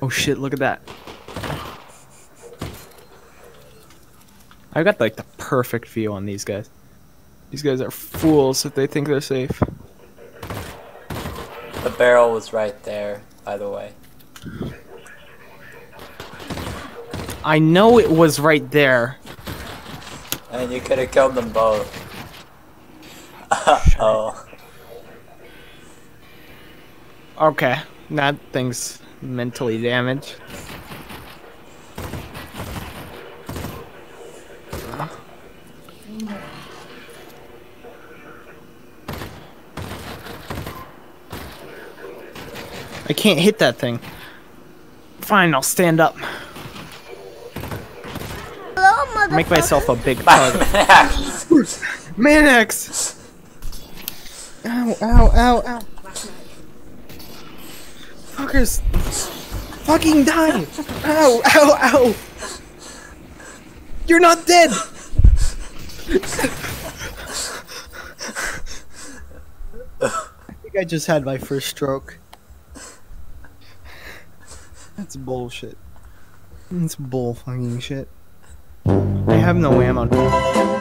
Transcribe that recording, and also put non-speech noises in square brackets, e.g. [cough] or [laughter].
Oh shit, look at that. I got like the perfect view on these guys. These guys are fools if they think they're safe. The barrel was right there, by the way. I know it was right there. And you could have killed them both. [laughs] oh. Okay, that thing's mentally damaged. I can't hit that thing. Fine, I'll stand up. Hello, Make myself a big Bye. target. [laughs] Manhacks! Ow, ow, ow, ow. Fuckers. Fucking die! Ow, ow, ow! You're not dead! I think I just had my first stroke. That's bullshit. That's bull fucking shit. I have no ammo.